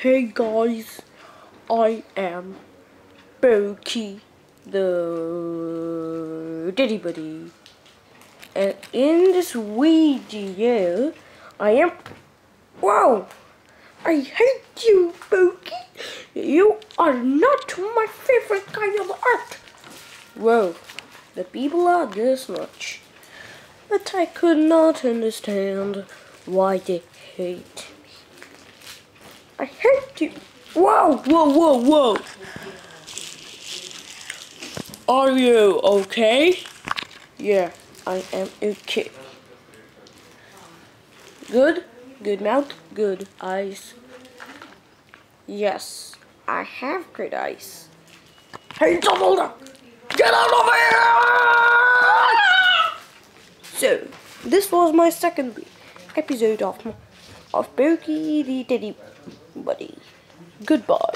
Hey guys, I am Poki, the Diddy Buddy. And in this video, I am... Whoa! I hate you, Poki! You are not my favorite kind of art! Whoa, the people are this much. But I could not understand why they hate I hate you. Whoa, whoa, whoa, whoa. Are you okay? Yeah, I am okay. Good? Good mouth? Good eyes? Yes, I have great eyes. Hey, Dumbledore! Get out of here! So, this was my second episode of, of Poki the Teddy buddy. Goodbye.